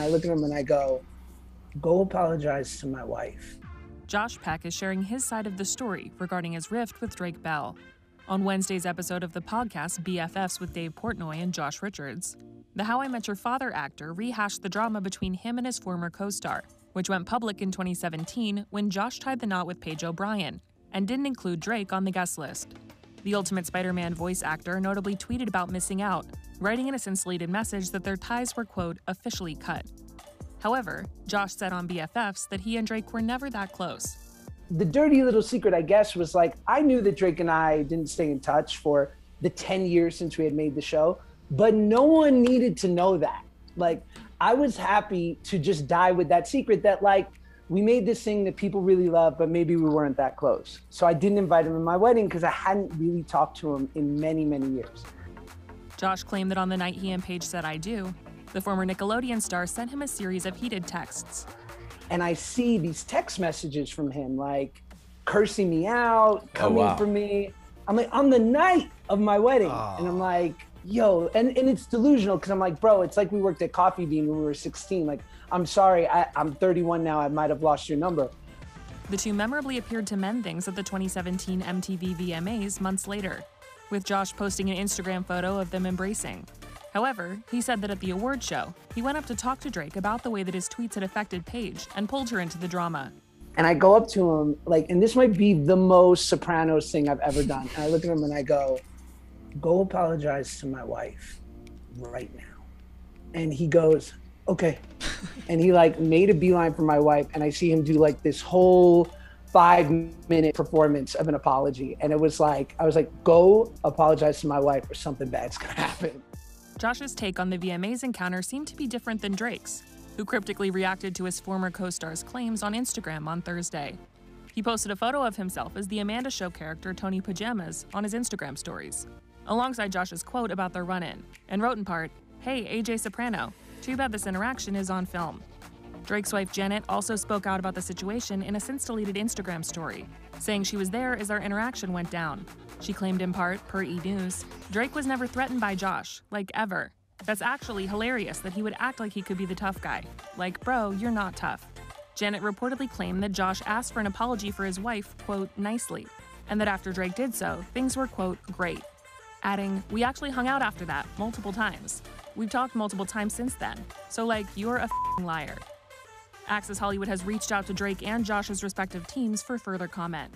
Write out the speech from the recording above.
I look at him and I go, go apologize to my wife. Josh Peck is sharing his side of the story regarding his rift with Drake Bell. On Wednesday's episode of the podcast BFFs with Dave Portnoy and Josh Richards, the How I Met Your Father actor rehashed the drama between him and his former co star, which went public in 2017 when Josh tied the knot with Paige O'Brien and didn't include Drake on the guest list. The Ultimate Spider Man voice actor notably tweeted about missing out, writing in a scintillated message that their ties were, quote, officially cut. However, Josh said on BFFs that he and Drake were never that close. The dirty little secret, I guess, was like I knew that Drake and I didn't stay in touch for the 10 years since we had made the show, but no one needed to know that. Like, I was happy to just die with that secret that, like, we made this thing that people really love, but maybe we weren't that close. So I didn't invite him to my wedding because I hadn't really talked to him in many, many years. Josh claimed that on the night he and Paige said I do, the former Nickelodeon star sent him a series of heated texts. And I see these text messages from him, like cursing me out, Oh, coming wow. for me. I'm like, on the night of my wedding. And I'm oh. like, yo, and, and it's delusional because I'm like, bro, it's like we worked at Coffee Bean when we were 16. Like, I'm sorry, I, I'm 31 now. I might have lost your number. The two memorably appeared to mend things at the 2017 MTV VMAs months later, with Josh posting an Instagram photo of them embracing. However, he said that at the award show, he went up to talk to Drake about the way that his tweets had affected Paige and pulled her into the drama. And I go up to him, like, and this might be the most Sopranos thing I've ever done. And I look at him and I go, go apologize to my wife right now. And he goes, okay. and he like made a beeline for my wife. And I see him do like this whole five minute performance of an apology. And it was like, I was like, go apologize to my wife or something bad's gonna happen. Josh's take on the VMAs encounter seemed to be different than Drake's, who cryptically reacted to his former co star's claims on Instagram on Thursday. He posted a photo of himself as the Amanda Show character Tony Pajamas on his Instagram stories, alongside Josh's quote about their run in, and wrote in part, Hey, AJ Soprano, too bad this interaction is on film. Drake's wife Janet also spoke out about the situation in a since deleted Instagram story, saying she was there as their interaction went down. She claimed in part, per E! News, Drake was never threatened by Josh, like ever. That's actually hilarious that he would act like he could be the tough guy. Like, bro, you're not tough. Janet reportedly claimed that Josh asked for an apology for his wife, quote, nicely, and that after Drake did so, things were, quote, great. Adding, we actually hung out after that multiple times. We've talked multiple times since then. So, like, you're a liar. Access Hollywood has reached out to Drake and Josh's respective teams for further comment.